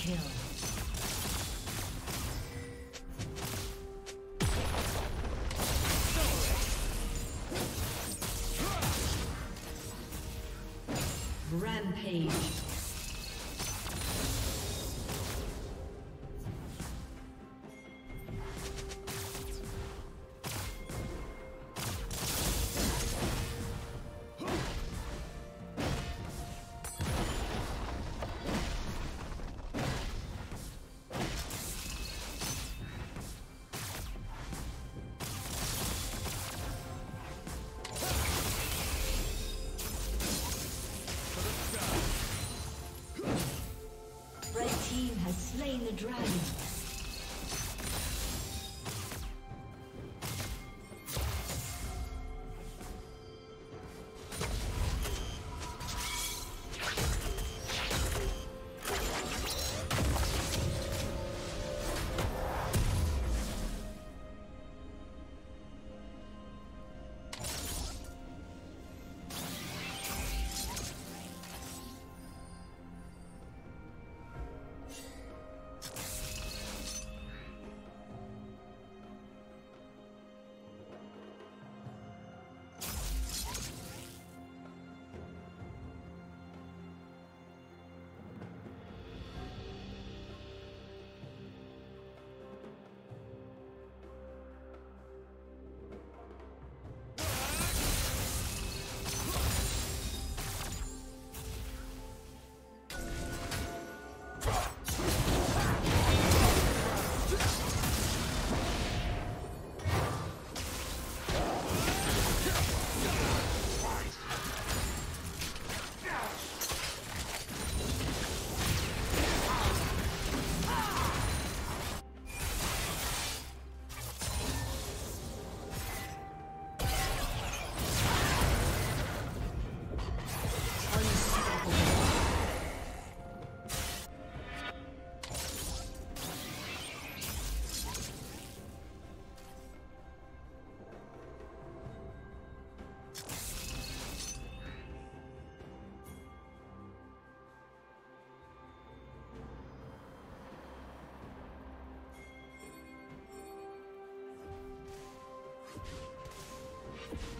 Kill. Rampage. Dragon. you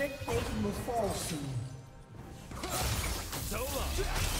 Turret plating will fall soon. So long.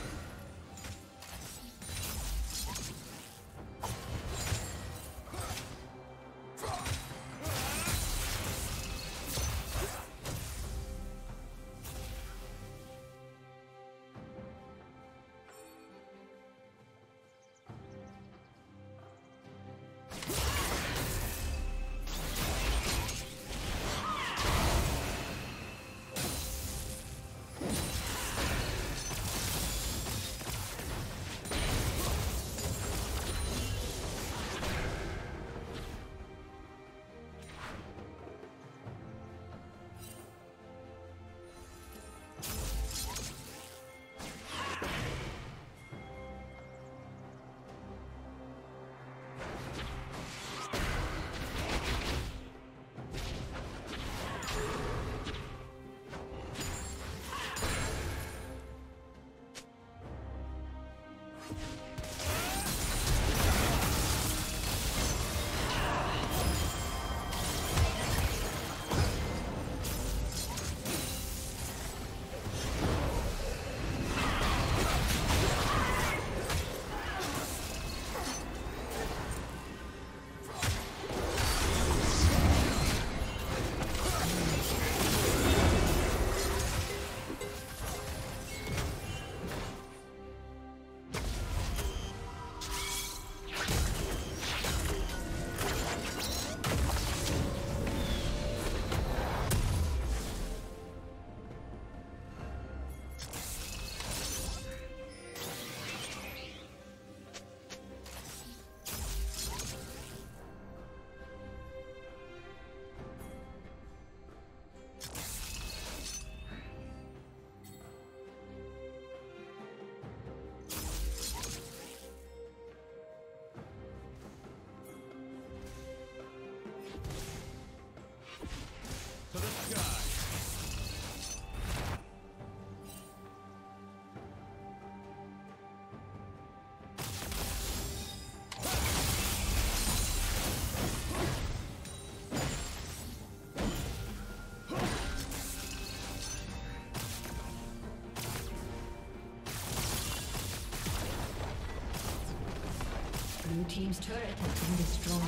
team's turret has been destroyed.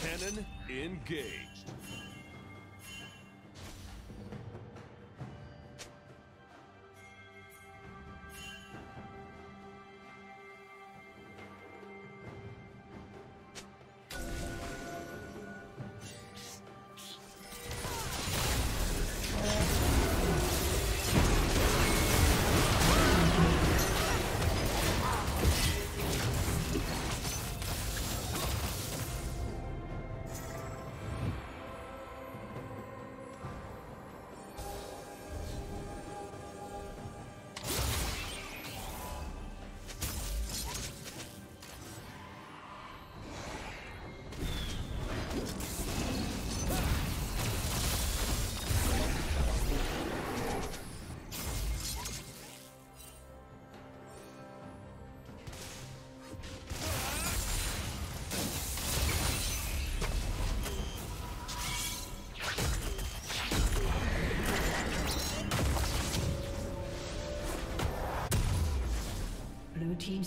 Cannon